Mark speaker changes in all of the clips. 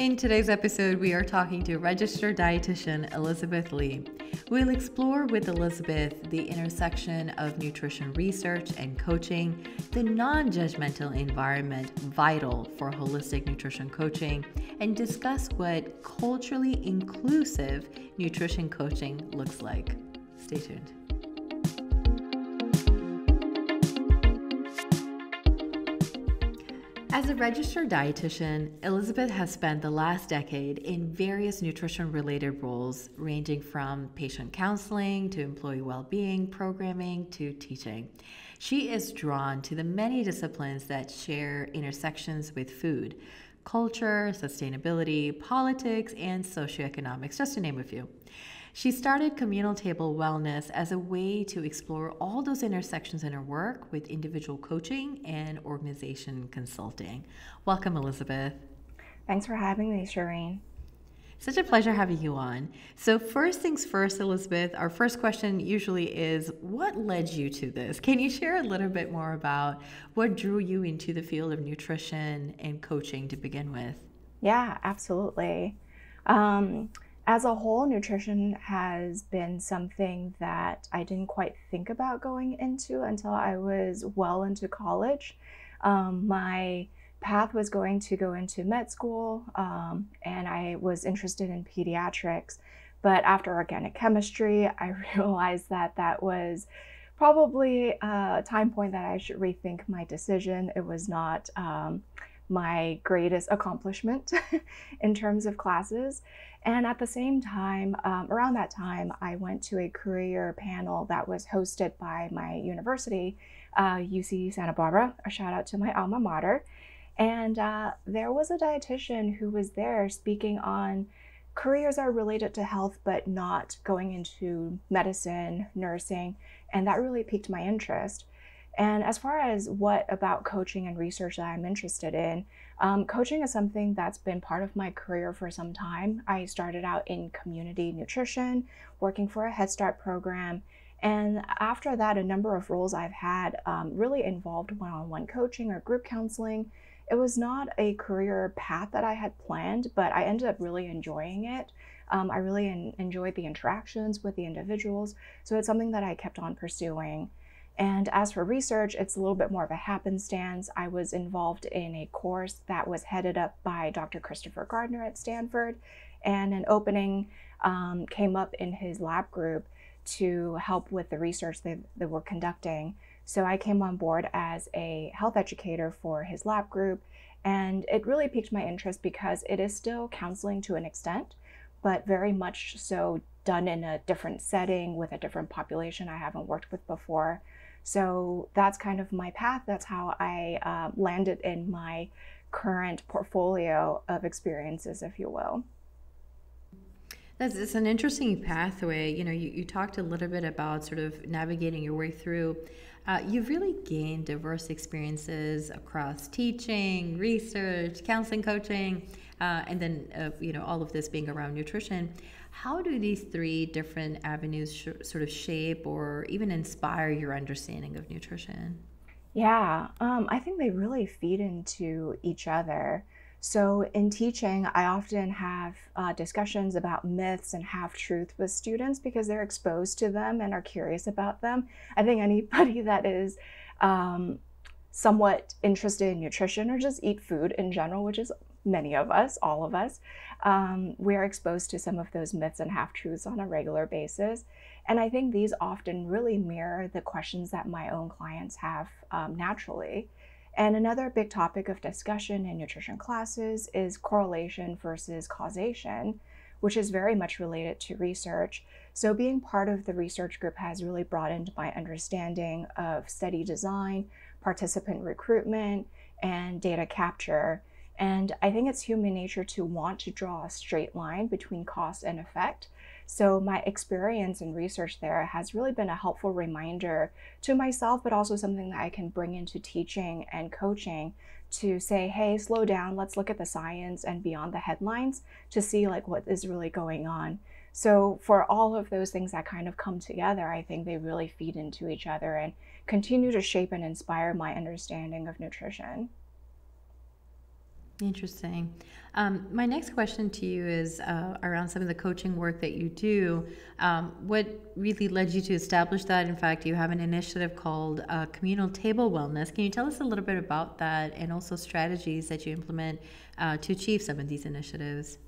Speaker 1: In today's episode, we are talking to registered dietitian Elizabeth Lee. We'll explore with Elizabeth the intersection of nutrition research and coaching, the non judgmental environment vital for holistic nutrition coaching, and discuss what culturally inclusive nutrition coaching looks like. Stay tuned. As a registered dietitian, Elizabeth has spent the last decade in various nutrition related roles, ranging from patient counseling to employee well being programming to teaching. She is drawn to the many disciplines that share intersections with food culture, sustainability, politics, and socioeconomics, just to name a few. She started Communal Table Wellness as a way to explore all those intersections in her work with individual coaching and organization consulting. Welcome, Elizabeth.
Speaker 2: Thanks for having me, Shireen.
Speaker 1: Such a pleasure having you on. So, first things first, Elizabeth, our first question usually is what led you to this? Can you share a little bit more about what drew you into the field of nutrition and coaching to begin with?
Speaker 2: Yeah, absolutely. Um, as a whole, nutrition has been something that I didn't quite think about going into until I was well into college. Um, my path was going to go into med school, um, and I was interested in pediatrics. But after organic chemistry, I realized that that was probably a time point that I should rethink my decision. It was not um, my greatest accomplishment in terms of classes. And at the same time, um, around that time, I went to a career panel that was hosted by my university, uh, UC Santa Barbara. A shout out to my alma mater. And uh, there was a dietitian who was there speaking on careers are related to health, but not going into medicine, nursing. And that really piqued my interest. And as far as what about coaching and research that I'm interested in, um, coaching is something that's been part of my career for some time. I started out in community nutrition, working for a Head Start program. And after that, a number of roles I've had um, really involved one on one coaching or group counseling. It was not a career path that I had planned, but I ended up really enjoying it. Um, I really en- enjoyed the interactions with the individuals. So it's something that I kept on pursuing. And as for research, it's a little bit more of a happenstance. I was involved in a course that was headed up by Dr. Christopher Gardner at Stanford, and an opening um, came up in his lab group to help with the research that they were conducting. So I came on board as a health educator for his lab group, and it really piqued my interest because it is still counseling to an extent, but very much so done in a different setting with a different population I haven't worked with before. So that's kind of my path. That's how I uh, landed in my current portfolio of experiences, if you will.
Speaker 1: That's it's an interesting pathway. You know, you, you talked a little bit about sort of navigating your way through. Uh, you've really gained diverse experiences across teaching, research, counseling, coaching, uh, and then uh, you know all of this being around nutrition. How do these three different avenues sh- sort of shape or even inspire your understanding of nutrition?
Speaker 2: Yeah, um, I think they really feed into each other. So, in teaching, I often have uh, discussions about myths and half truth with students because they're exposed to them and are curious about them. I think anybody that is um, somewhat interested in nutrition or just eat food in general, which is many of us, all of us, um, we're exposed to some of those myths and half truths on a regular basis. And I think these often really mirror the questions that my own clients have um, naturally. And another big topic of discussion in nutrition classes is correlation versus causation, which is very much related to research. So, being part of the research group has really broadened my understanding of study design, participant recruitment, and data capture. And I think it's human nature to want to draw a straight line between cost and effect. So, my experience and research there has really been a helpful reminder to myself, but also something that I can bring into teaching and coaching to say, hey, slow down, let's look at the science and beyond the headlines to see like what is really going on. So, for all of those things that kind of come together, I think they really feed into each other and continue to shape and inspire my understanding of nutrition.
Speaker 1: Interesting. Um, my next question to you is uh, around some of the coaching work that you do. Um, what really led you to establish that? In fact, you have an initiative called uh, Communal Table Wellness. Can you tell us a little bit about that and also strategies that you implement uh, to achieve some of these initiatives?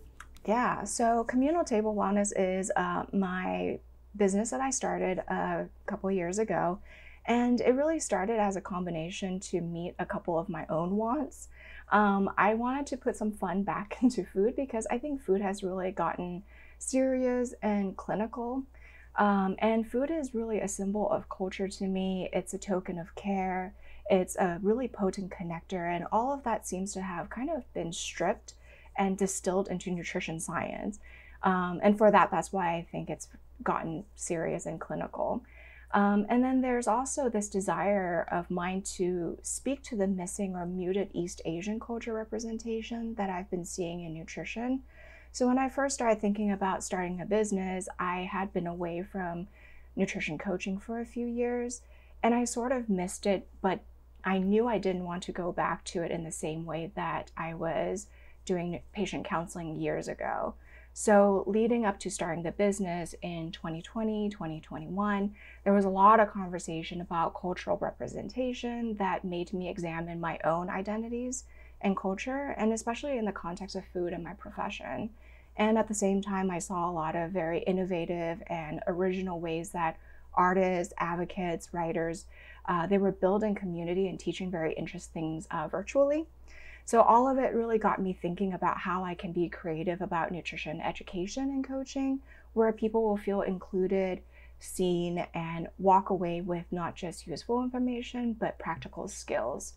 Speaker 2: Yeah, so Communal Table Wellness is uh, my business that I started a couple years ago. And it really started as a combination to meet a couple of my own wants. Um, I wanted to put some fun back into food because I think food has really gotten serious and clinical. Um, and food is really a symbol of culture to me. It's a token of care. It's a really potent connector. And all of that seems to have kind of been stripped and distilled into nutrition science. Um, and for that, that's why I think it's gotten serious and clinical. Um, and then there's also this desire of mine to speak to the missing or muted East Asian culture representation that I've been seeing in nutrition. So when I first started thinking about starting a business, I had been away from nutrition coaching for a few years and I sort of missed it, but I knew I didn't want to go back to it in the same way that I was doing patient counseling years ago. So, leading up to starting the business in 2020, 2021, there was a lot of conversation about cultural representation that made me examine my own identities and culture, and especially in the context of food and my profession. And at the same time, I saw a lot of very innovative and original ways that artists, advocates, writers, uh, they were building community and teaching very interesting things uh, virtually. So all of it really got me thinking about how I can be creative about nutrition education and coaching, where people will feel included, seen, and walk away with not just useful information, but practical skills.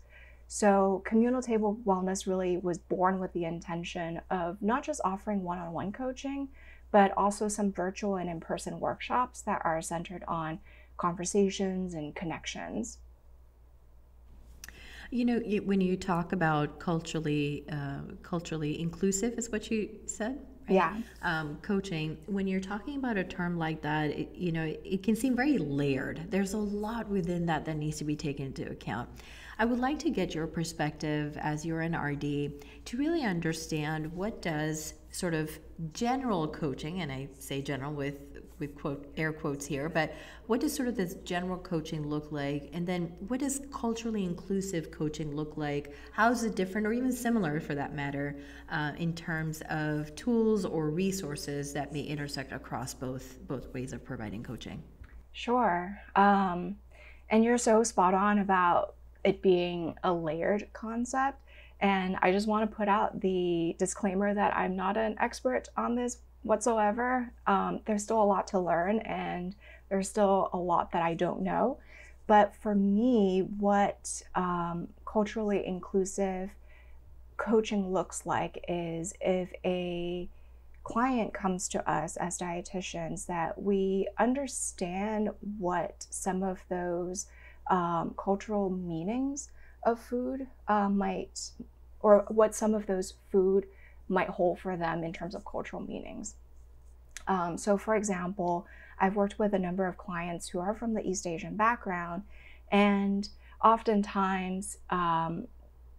Speaker 2: So, Communal Table Wellness really was born with the intention of not just offering one on one coaching, but also some virtual and in person workshops that are centered on conversations and connections.
Speaker 1: You know, when you talk about culturally uh, culturally inclusive, is what you said.
Speaker 2: Right? Yeah.
Speaker 1: Um, coaching. When you're talking about a term like that, it, you know, it can seem very layered. There's a lot within that that needs to be taken into account. I would like to get your perspective as you're an RD to really understand what does sort of general coaching, and I say general with with quote air quotes here, but what does sort of this general coaching look like? And then what does culturally inclusive coaching look like? How is it different or even similar for that matter uh, in terms of tools or resources that may intersect across both both ways of providing coaching?
Speaker 2: Sure. Um, and you're so spot on about it being a layered concept. And I just want to put out the disclaimer that I'm not an expert on this whatsoever. Um, there's still a lot to learn, and there's still a lot that I don't know. But for me, what um, culturally inclusive coaching looks like is if a client comes to us as dietitians, that we understand what some of those um, cultural meanings of food uh, might, or what some of those food might hold for them in terms of cultural meanings. Um, so, for example, I've worked with a number of clients who are from the East Asian background, and oftentimes um,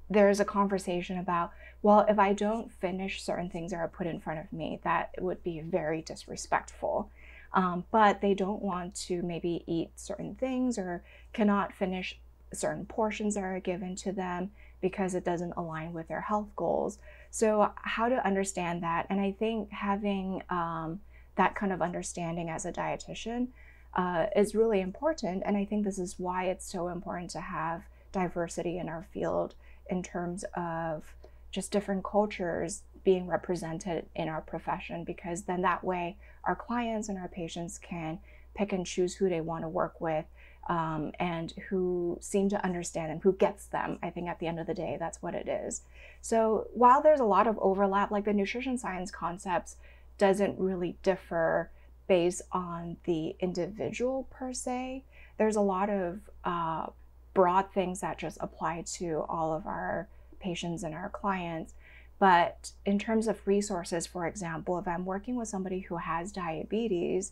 Speaker 2: there's a conversation about, well, if I don't finish certain things that are put in front of me, that would be very disrespectful. Um, but they don't want to maybe eat certain things or cannot finish certain portions that are given to them because it doesn't align with their health goals. So, how to understand that? And I think having um, that kind of understanding as a dietitian uh, is really important. And I think this is why it's so important to have diversity in our field in terms of just different cultures being represented in our profession, because then that way our clients and our patients can pick and choose who they want to work with um, and who seem to understand them, who gets them. I think at the end of the day, that's what it is. So while there's a lot of overlap, like the nutrition science concepts doesn't really differ based on the individual per se, there's a lot of uh, broad things that just apply to all of our patients and our clients. But in terms of resources, for example, if I'm working with somebody who has diabetes,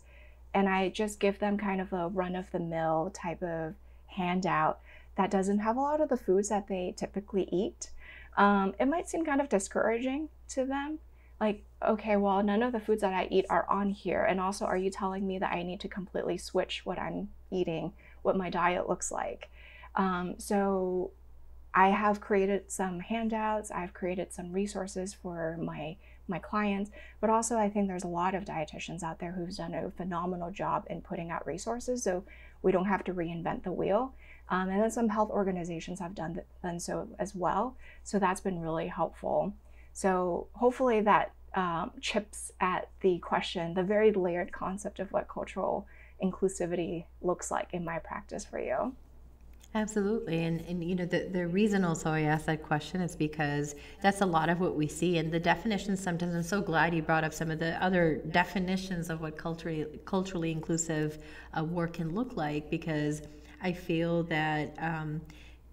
Speaker 2: and I just give them kind of a run of the mill type of handout that doesn't have a lot of the foods that they typically eat. um, it might seem kind of discouraging to them. Like, okay, well, none of the foods that I eat are on here. And also, are you telling me that I need to completely switch what I'm eating, what my diet looks like? Um, so, I have created some handouts, I've created some resources for my my clients, but also I think there's a lot of dietitians out there who've done a phenomenal job in putting out resources so we don't have to reinvent the wheel. Um, and then some health organizations have done, done so as well. So that's been really helpful. So hopefully that um, chips at the question, the very layered concept of what cultural inclusivity looks like in my practice for you.
Speaker 1: Absolutely. And, and you know, the, the reason also I asked that question is because that's a lot of what we see. And the definitions sometimes, I'm so glad you brought up some of the other definitions of what culturally, culturally inclusive uh, work can look like, because I feel that um,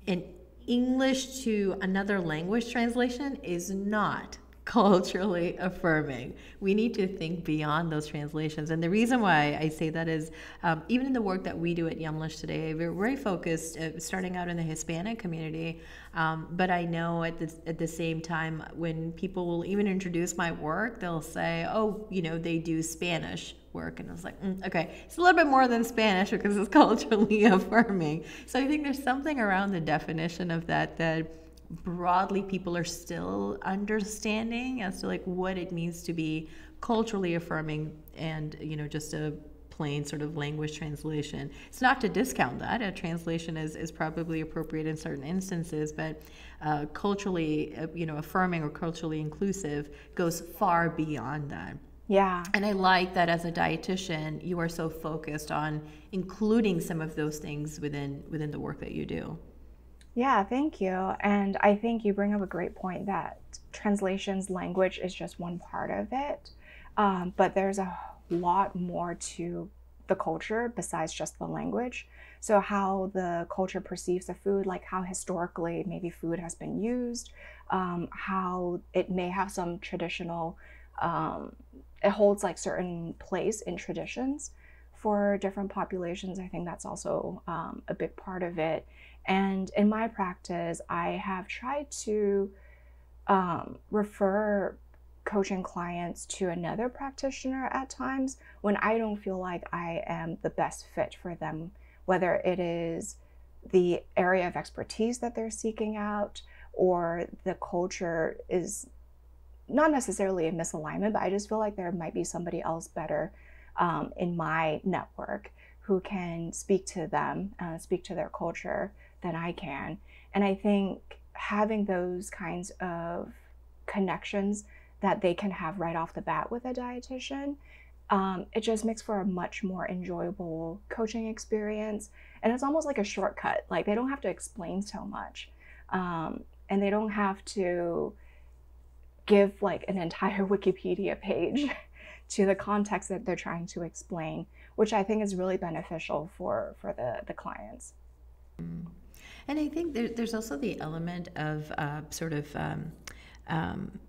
Speaker 1: an English to another language translation is not culturally affirming. We need to think beyond those translations. And the reason why I say that is um, even in the work that we do at Yumlish today, we're very focused, uh, starting out in the Hispanic community. Um, but I know at the, at the same time, when people will even introduce my work, they'll say, oh, you know, they do Spanish work. And I was like, mm, okay, it's a little bit more than Spanish because it's culturally affirming. So I think there's something around the definition of that that broadly people are still understanding as to like what it means to be culturally affirming and you know just a plain sort of language translation it's not to discount that a translation is, is probably appropriate in certain instances but uh, culturally uh, you know affirming or culturally inclusive goes far beyond that
Speaker 2: yeah.
Speaker 1: And I like that as a dietitian, you are so focused on including some of those things within within the work that you do.
Speaker 2: Yeah, thank you. And I think you bring up a great point that translations language is just one part of it. Um, but there's a lot more to the culture besides just the language. So, how the culture perceives the food, like how historically maybe food has been used, um, how it may have some traditional, um, it holds like certain place in traditions for different populations. I think that's also um, a big part of it. And in my practice, I have tried to um, refer coaching clients to another practitioner at times when I don't feel like I am the best fit for them, whether it is the area of expertise that they're seeking out or the culture is not necessarily a misalignment, but I just feel like there might be somebody else better um, in my network who can speak to them, uh, speak to their culture than I can. And I think having those kinds of connections that they can have right off the bat with a dietitian, um, it just makes for a much more enjoyable coaching experience. And it's almost like a shortcut. Like they don't have to explain so much. Um, and they don't have to give like an entire Wikipedia page to the context that they're trying to explain, which I think is really beneficial for, for the, the clients.
Speaker 1: And I think there, there's also the element of uh, sort of. Um, um,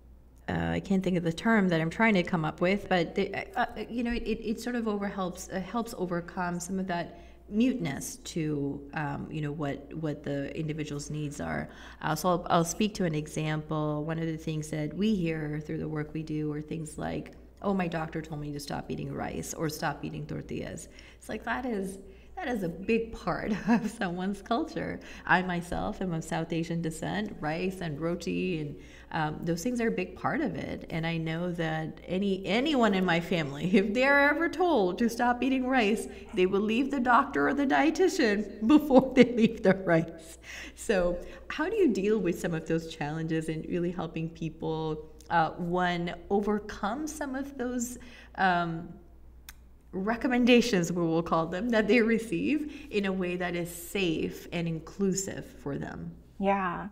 Speaker 1: uh, I can't think of the term that I'm trying to come up with, but the, uh, uh you know, it, it sort of over helps uh, helps overcome some of that muteness to um, you know what what the individual's needs are. Uh, so I'll, I'll speak to an example. One of the things that we hear through the work we do are things like, "Oh, my doctor told me to stop eating rice or stop eating tortillas." It's like that is that is a big part of someone's culture. I myself am of South Asian descent. Rice and roti and um, those things are a big part of it. And I know that any anyone in my family, if they're ever told to stop eating rice, they will leave the doctor or the dietitian before they leave the rice. So, how do you deal with some of those challenges and really helping people? Uh, one overcome some of those um, recommendations, we will call them, that they receive in a way that is safe and inclusive for them.
Speaker 2: Yeah.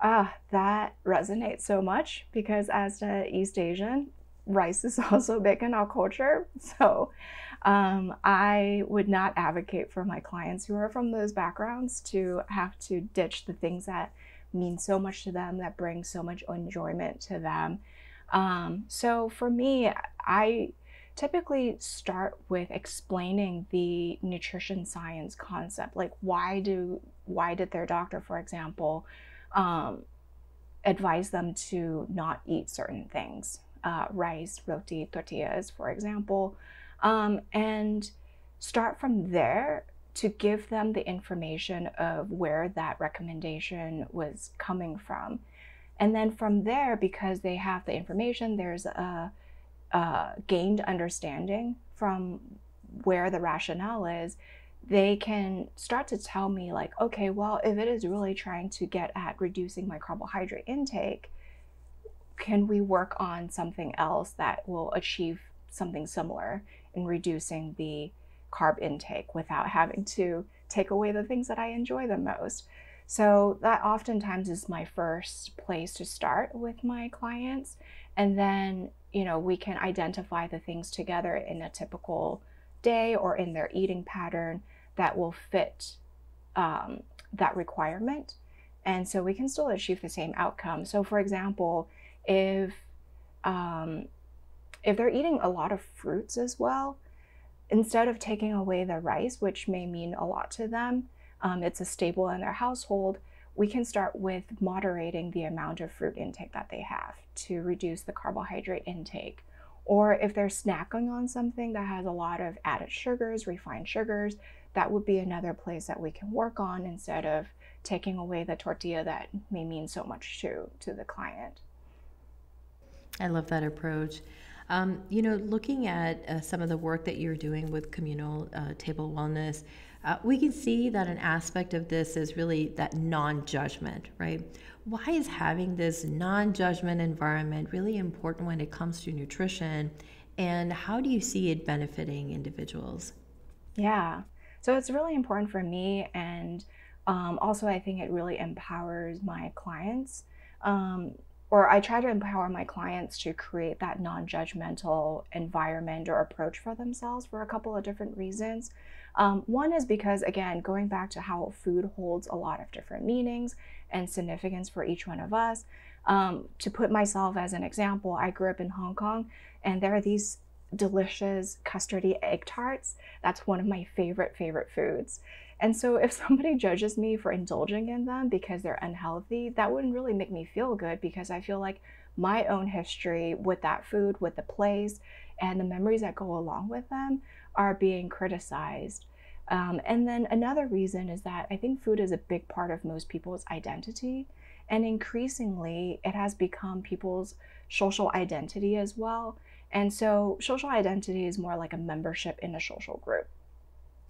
Speaker 2: Ah, that resonates so much because as an East Asian, rice is also big in our culture. So um, I would not advocate for my clients who are from those backgrounds to have to ditch the things that mean so much to them, that bring so much enjoyment to them. Um, so for me, I typically start with explaining the nutrition science concept. Like why do why did their doctor for example um, advise them to not eat certain things, uh, rice, roti, tortillas, for example, um, and start from there to give them the information of where that recommendation was coming from. And then from there, because they have the information, there's a, a gained understanding from where the rationale is, they can start to tell me, like, okay, well, if it is really trying to get at reducing my carbohydrate intake, can we work on something else that will achieve something similar in reducing the carb intake without having to take away the things that I enjoy the most? So, that oftentimes is my first place to start with my clients. And then, you know, we can identify the things together in a typical day or in their eating pattern that will fit um, that requirement. And so we can still achieve the same outcome. So, for example, if um, if they're eating a lot of fruits as well, instead of taking away the rice, which may mean a lot to them, um, it's a staple in their household. We can start with moderating the amount of fruit intake that they have to reduce the carbohydrate intake. Or if they're snacking on something that has a lot of added sugars, refined sugars, that would be another place that we can work on instead of taking away the tortilla that may mean so much to to the client.
Speaker 1: I love that approach. Um, you know, looking at uh, some of the work that you're doing with communal uh, table wellness, uh, we can see that an aspect of this is really that non judgment, right? Why is having this non judgment environment really important when it comes to nutrition? And how do you see it benefiting individuals?
Speaker 2: Yeah. So it's really important for me, and um, also I think it really empowers my clients. Um, or I try to empower my clients to create that non judgmental environment or approach for themselves for a couple of different reasons. Um, one is because, again, going back to how food holds a lot of different meanings and significance for each one of us. Um, to put myself as an example, I grew up in Hong Kong, and there are these delicious custardy egg tarts. That's one of my favorite, favorite foods. And so if somebody judges me for indulging in them because they're unhealthy, that wouldn't really make me feel good because I feel like my own history with that food, with the place, and the memories that go along with them are being criticized. Um, and then another reason is that I think food is a big part of most people's identity. And increasingly, it has become people's social identity as well. And so social identity is more like a membership in a social group.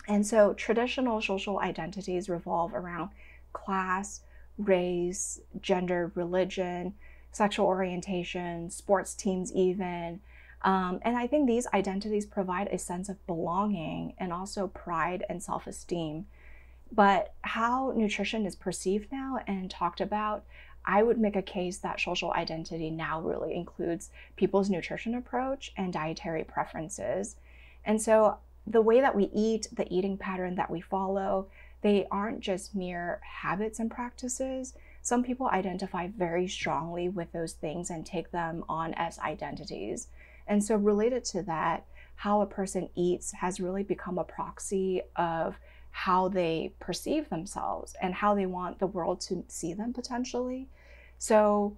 Speaker 2: And so traditional social identities revolve around class, race, gender, religion, sexual orientation, sports teams, even. Um, and I think these identities provide a sense of belonging and also pride and self esteem. But how nutrition is perceived now and talked about I would make a case that social identity now really includes people's nutrition approach and dietary preferences. And so the way that we eat, the eating pattern that we follow, they aren't just mere habits and practices. Some people identify very strongly with those things and take them on as identities. And so, related to that, how a person eats has really become a proxy of how they perceive themselves and how they want the world to see them potentially. So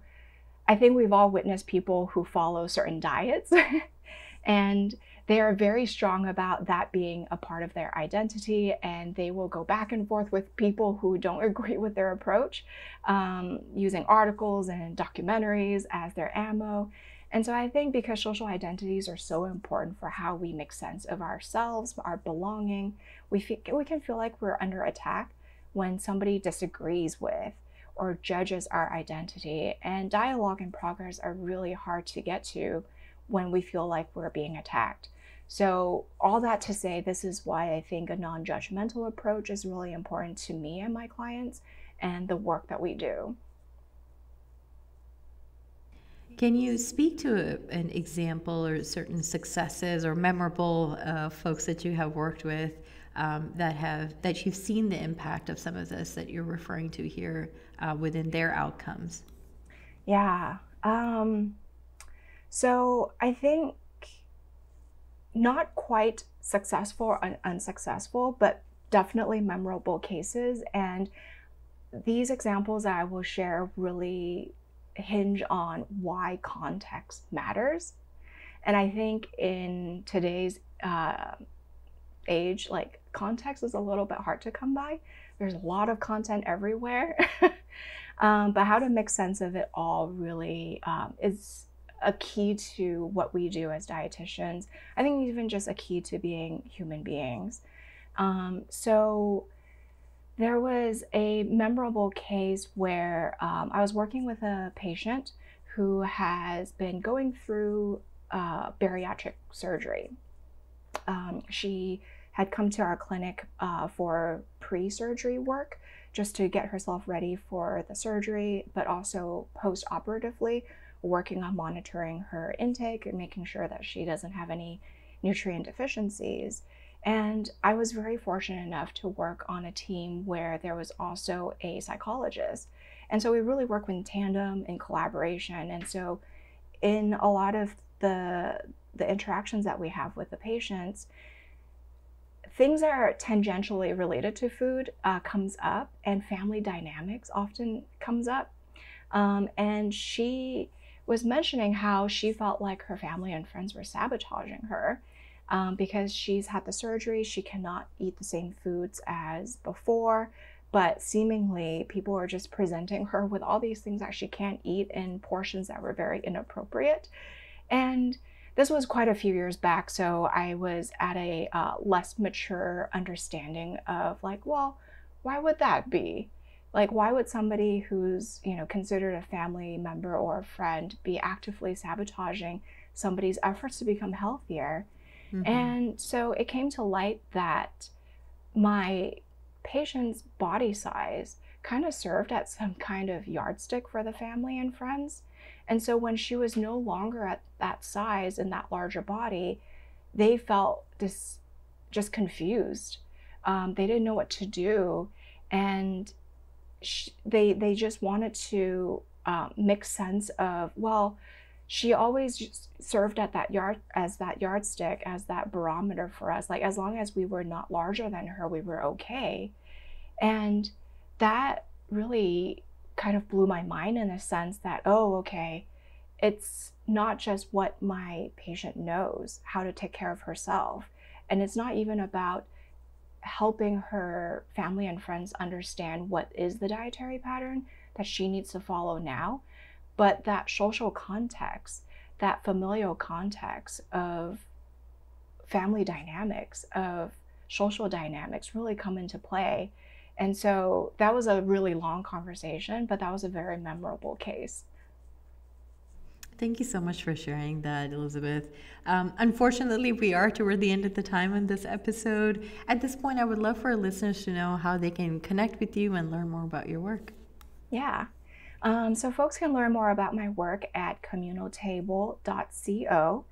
Speaker 2: I think we've all witnessed people who follow certain diets and they are very strong about that being a part of their identity and they will go back and forth with people who don't agree with their approach um, using articles and documentaries as their ammo and so I think because social identities are so important for how we make sense of ourselves, our belonging, we, we can feel like we're under attack when somebody disagrees with or judges our identity. And dialogue and progress are really hard to get to when we feel like we're being attacked. So, all that to say, this is why I think a non judgmental approach is really important to me and my clients and the work that we do.
Speaker 1: Can you speak to a, an example or certain successes or memorable uh, folks that you have worked with um, that have that you've seen the impact of some of this that you're referring to here uh, within their outcomes?
Speaker 2: Yeah. Um, so I think not quite successful or unsuccessful, but definitely memorable cases. And these examples that I will share really hinge on why context matters. And I think in today's uh, age, like context is a little bit hard to come by. There's a lot of content everywhere. um, but how to make sense of it all really um, is a key to what we do as dietitians. I think even just a key to being human beings. Um, so there was a memorable case where um, I was working with a patient who has been going through uh, bariatric surgery. Um, she had come to our clinic uh, for pre surgery work just to get herself ready for the surgery, but also post operatively, working on monitoring her intake and making sure that she doesn't have any nutrient deficiencies. And I was very fortunate enough to work on a team where there was also a psychologist. And so we really work in tandem in collaboration. And so in a lot of the the interactions that we have with the patients, things that are tangentially related to food uh, comes up and family dynamics often comes up um, and she was mentioning how she felt like her family and friends were sabotaging her um, because she's had the surgery she cannot eat the same foods as before but seemingly people were just presenting her with all these things that she can't eat in portions that were very inappropriate and this was quite a few years back, so I was at a uh, less mature understanding of like, well, why would that be? Like, why would somebody who's you know considered a family member or a friend be actively sabotaging somebody's efforts to become healthier? Mm-hmm. And so it came to light that my patient's body size kind of served as some kind of yardstick for the family and friends. And so when she was no longer at that size in that larger body, they felt just just confused. Um, they didn't know what to do, and she, they they just wanted to um, make sense of well, she always served at that yard as that yardstick as that barometer for us. Like as long as we were not larger than her, we were okay, and that really kind of blew my mind in the sense that, oh, okay, it's not just what my patient knows how to take care of herself. And it's not even about helping her family and friends understand what is the dietary pattern that she needs to follow now, but that social context, that familial context of family dynamics, of social dynamics really come into play and so that was a really long conversation, but that was a very memorable case.
Speaker 1: Thank you so much for sharing that, Elizabeth. Um, unfortunately, we are toward the end of the time on this episode. At this point, I would love for our listeners to know how they can connect with you and learn more about your work.
Speaker 2: Yeah. Um, so, folks can learn more about my work at communaltable.co.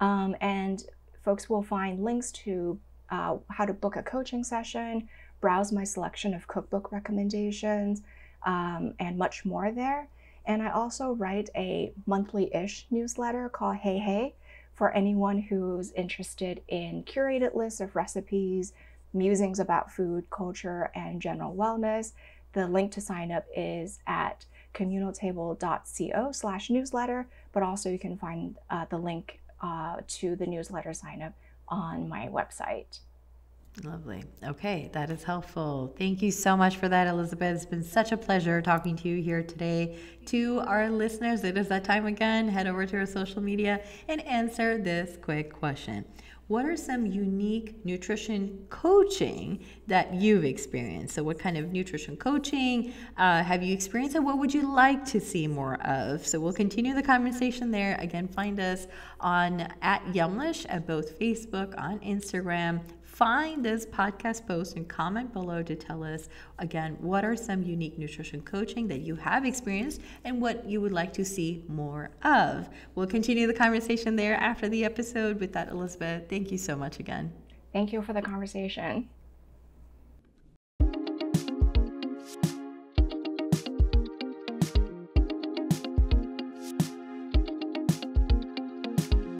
Speaker 2: Um, and folks will find links to uh, how to book a coaching session, browse my selection of cookbook recommendations, um, and much more there. And I also write a monthly ish newsletter called Hey Hey for anyone who's interested in curated lists of recipes, musings about food, culture, and general wellness. The link to sign up is at communaltable.co slash newsletter, but also you can find uh, the link uh, to the newsletter sign up on my website.
Speaker 1: Lovely. Okay, that is helpful. Thank you so much for that, Elizabeth. It's been such a pleasure talking to you here today. To our listeners, it is that time again. Head over to our social media and answer this quick question. What are some unique nutrition coaching that you've experienced? So, what kind of nutrition coaching uh, have you experienced, and what would you like to see more of? So, we'll continue the conversation there. Again, find us on at Yumlish at both Facebook, on Instagram, find this podcast post and comment below to tell us again what are some unique nutrition coaching that you have experienced and what you would like to see more of. We'll continue the conversation there after the episode with that, Elizabeth. Thank you so much again.
Speaker 2: Thank you for the conversation.